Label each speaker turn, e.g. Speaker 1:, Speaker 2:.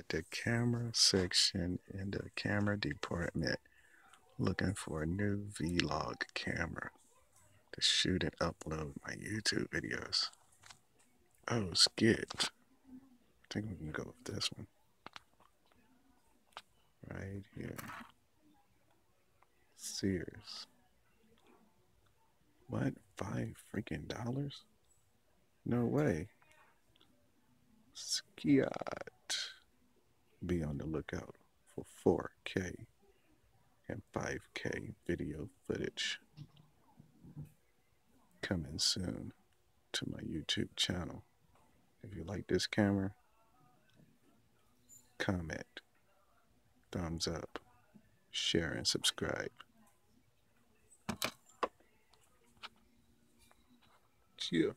Speaker 1: at the camera section in the camera department looking for a new vlog camera to shoot and upload my YouTube videos. Oh, skit. I think we can go with this one. Right here. Sears. What? Five freaking dollars? No way. Skeeot. Be on the lookout for 4K and 5K video footage coming soon to my YouTube channel. If you like this camera, comment, thumbs up, share, and subscribe. Cheers.